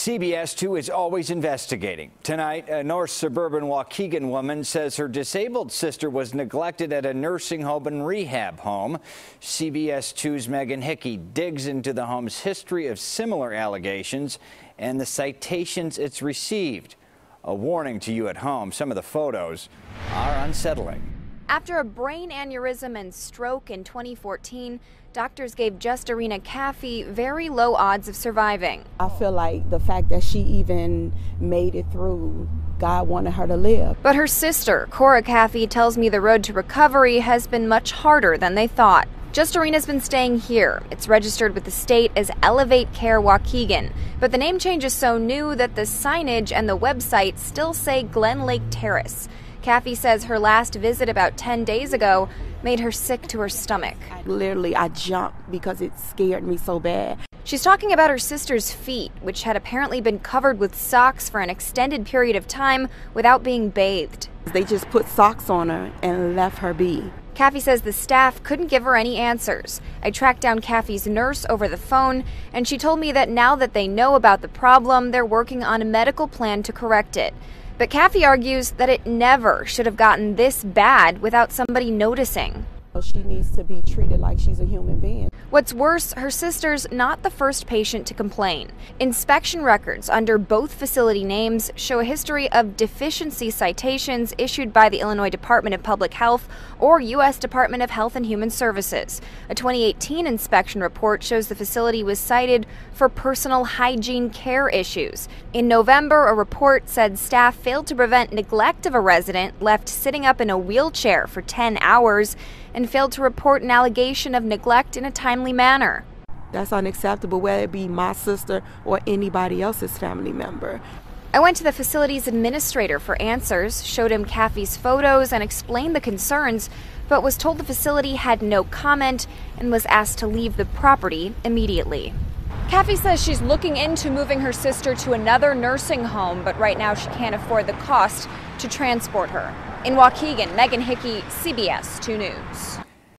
CBS 2 is always investigating. Tonight, a North suburban Waukegan woman says her disabled sister was neglected at a nursing home and rehab home. CBS 2's Megan Hickey digs into the home's history of similar allegations and the citations it's received. A warning to you at home, some of the photos are unsettling. After a brain aneurysm and stroke in 2014, doctors gave Justarina Caffey very low odds of surviving. I feel like the fact that she even made it through, God wanted her to live. But her sister, Cora Caffey, tells me the road to recovery has been much harder than they thought. Justarina's been staying here. It's registered with the state as Elevate Care Waukegan, but the name change is so new that the signage and the website still say Glen Lake Terrace. Caffey says her last visit about 10 days ago made her sick to her stomach. Literally, I jumped because it scared me so bad. She's talking about her sister's feet, which had apparently been covered with socks for an extended period of time without being bathed. They just put socks on her and left her be. Caffey says the staff couldn't give her any answers. I tracked down Caffey's nurse over the phone, and she told me that now that they know about the problem, they're working on a medical plan to correct it. But Caffey argues that it never should have gotten this bad without somebody noticing. She needs to be treated like she's a human being. What's worse, her sister's not the first patient to complain. Inspection records under both facility names show a history of deficiency citations issued by the Illinois Department of Public Health or U.S. Department of Health and Human Services. A 2018 inspection report shows the facility was cited for personal hygiene care issues. In November, a report said staff failed to prevent neglect of a resident left sitting up in a wheelchair for 10 hours and failed to report an allegation of neglect in a timely manner. That's unacceptable, whether it be my sister or anybody else's family member. I went to the facility's administrator for answers, showed him Caffey's photos, and explained the concerns, but was told the facility had no comment and was asked to leave the property immediately. Caffey says she's looking into moving her sister to another nursing home, but right now she can't afford the cost to transport her. In Waukegan, Megan Hickey, CBS 2 News.